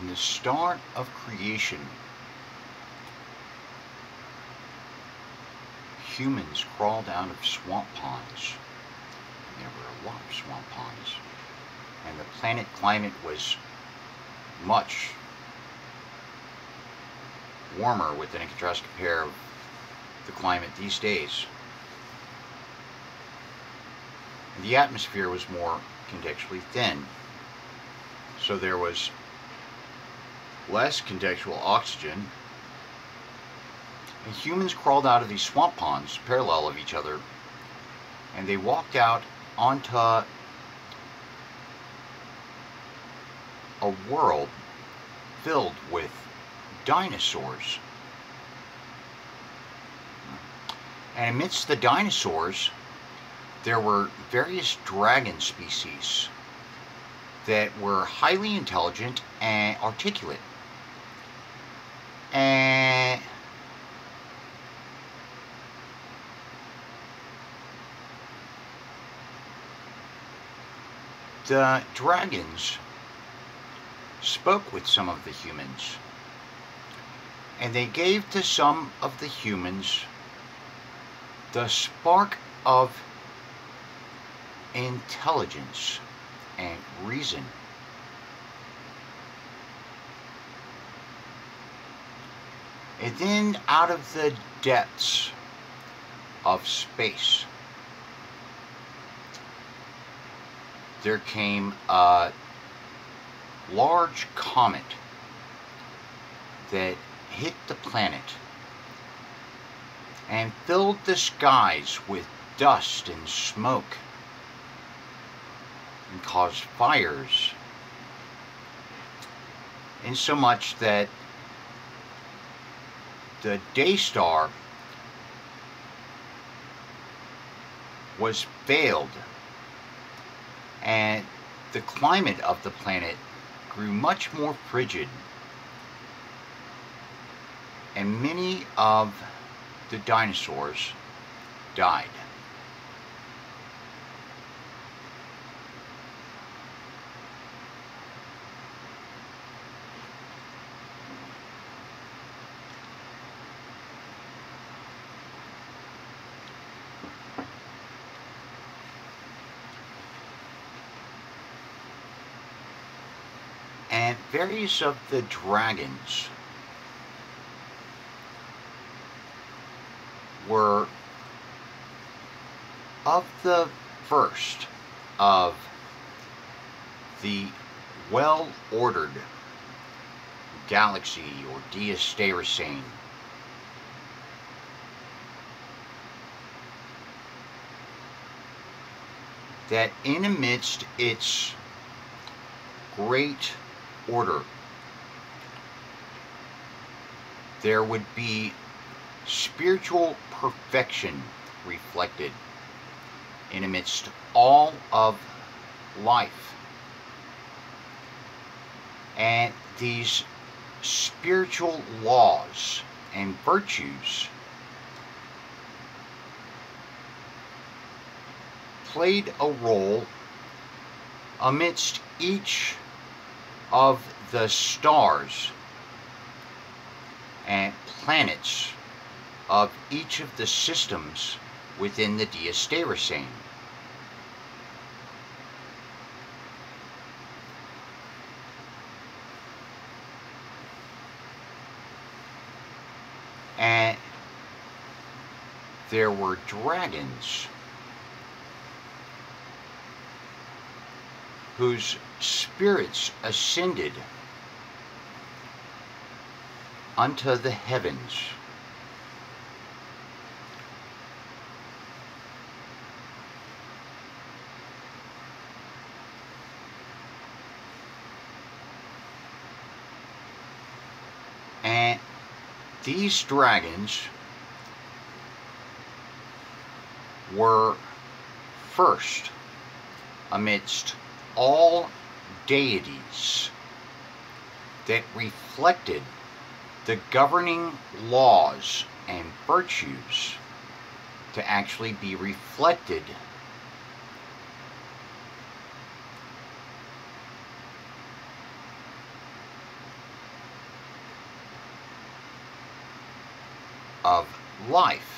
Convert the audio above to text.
in the start of creation, humans crawled out of swamp ponds. There were a lot of swamp ponds. And the planet climate was much warmer within a contrast compare of the climate these days. The atmosphere was more contextually thin. So there was less contextual oxygen. And humans crawled out of these swamp ponds parallel of each other and they walked out onto a world filled with dinosaurs. And amidst the dinosaurs, there were various dragon species that were highly intelligent and articulate. And the dragons spoke with some of the humans. And they gave to some of the humans the spark of intelligence and reason. And then out of the depths of space, there came a large comet that hit the planet and filled the skies with dust and smoke and caused fires. In so much that the day star was failed and the climate of the planet grew much more frigid and many of the dinosaurs died. And various of the dragons were of the first of the well-ordered galaxy or Diastereocean. That in amidst its great order, there would be spiritual perfection reflected in amidst all of life. And these spiritual laws and virtues played a role amidst each of the stars and planets of each of the systems within the Diastereocean. And there were dragons whose spirits ascended unto the heavens. And these dragons were first amidst all deities that reflected the governing laws and virtues to actually be reflected of life.